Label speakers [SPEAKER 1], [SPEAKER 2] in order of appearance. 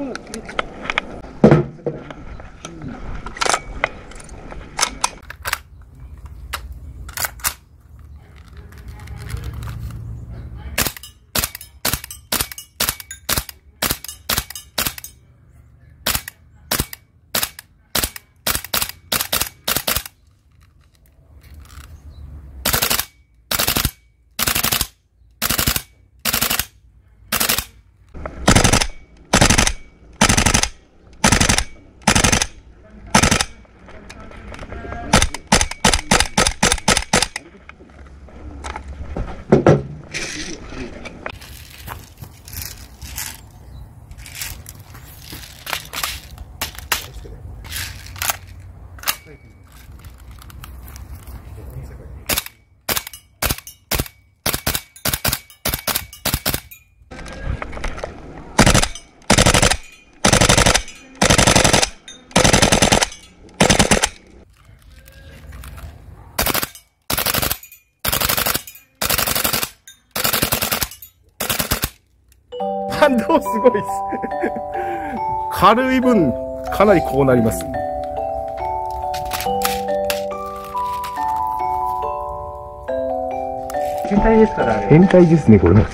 [SPEAKER 1] すいません。反動すごいです。軽い分、かなりこうなります。
[SPEAKER 2] 変態ですから。
[SPEAKER 1] 変態ですね、これね。